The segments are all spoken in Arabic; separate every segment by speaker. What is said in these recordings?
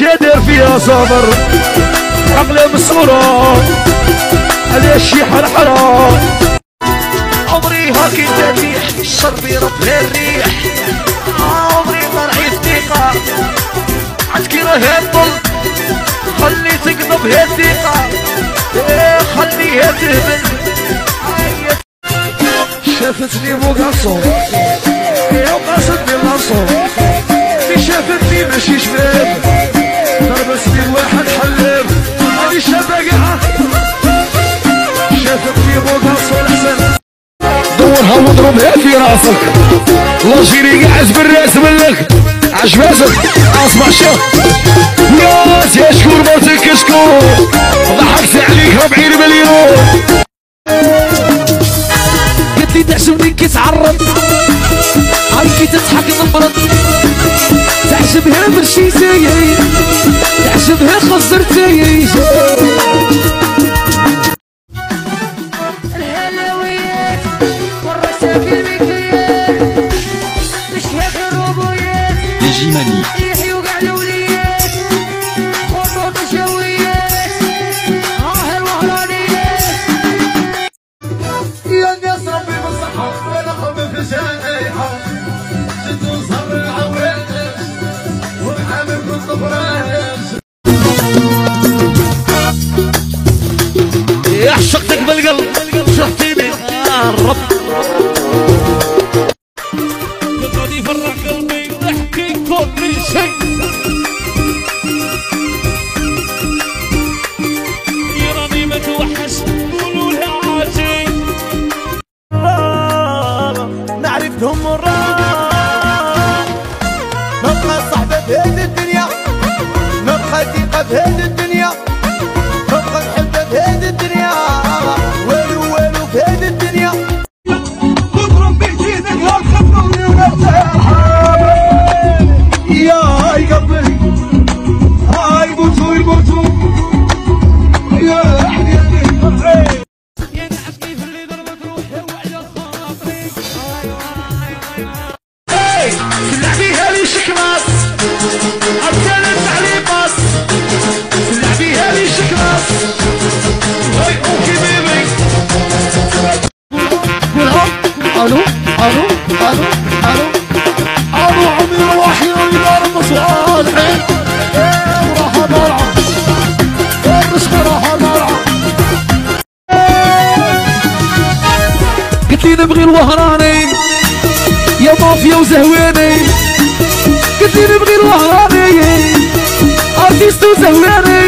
Speaker 1: شادر فيها صبر عقله مسؤولة على شي حرحرة. عمري هاكي تريح الشر بيرد الريح عمري ما راح يفتيقة عندك راه يطل خلي تقلب هي إيه خليها تهبل. شافتني مو قصو يا قصدني القصو اللي شافتني ماشي شباب.
Speaker 2: دورها واضربها في راسك. لاجيري قاعد بالرأس منك عجباتك اصبع شوف ياس يا شكور مرتك شكور. ضحكت عليك 40 مليون.
Speaker 1: قلت لي تعجبني كي تعرض
Speaker 3: والرسا في
Speaker 1: Hey, ألو ألو ألو ألو ألو عمي روحي دار مصالحي وراح ضرعه الرزق راح قلت لي نبغي الوهراني يا مافيا وزهواني. قلت لي نبغي الوهراني آرتيست وزهواني.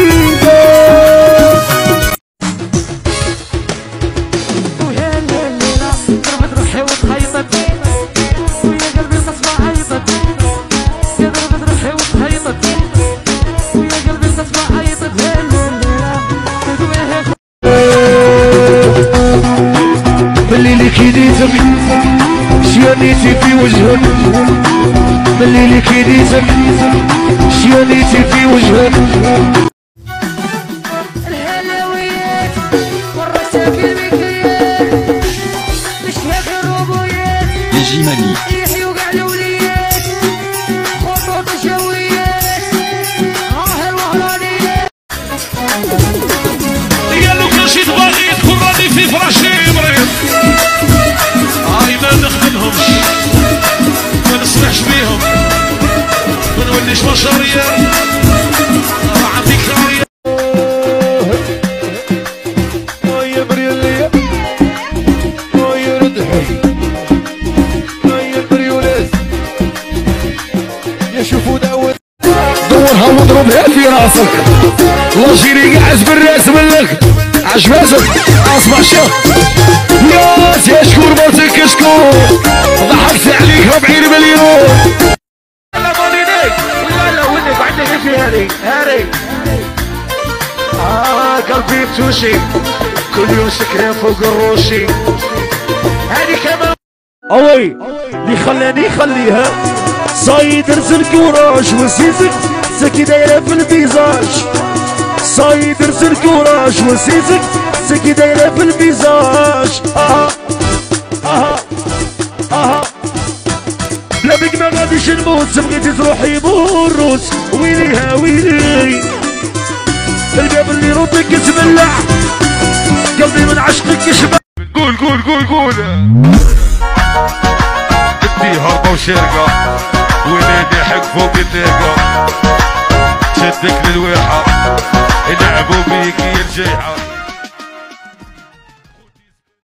Speaker 2: كيديتك شيانيتي في وجهك. بالليل كيديتك شيانيتي في وجهك.
Speaker 3: الهلاويات والرسا في المكيال نشهد الربويات
Speaker 4: لجمالي
Speaker 1: 12 ريال عندك خير. يا يا شوفوا دعوة دورها
Speaker 5: واضربها في راسك؟ لجيري قاعد بالرأس منك.
Speaker 6: عجبتك أصبح شيخ بتوشي كل يوم سكرة فوق الروشي. هذه كمان.
Speaker 1: أوي اللي خلاني خليها صايد رسل كوراج وسيزك سكي دايرة في الفيزاج صايد رسل كوراج وسيزك سكي دايرة في الفيزاج آه آه آه لا بك ما غاديش نموت بغيتي تروحي بوروس. روطك تبلع قلبي من عشقك يشبع.
Speaker 7: قول قول قول قول. بدي هربة وشرقة ولادي حق فوق الدقة. شدك للويحة يلعبوا بيك يا الجيحة.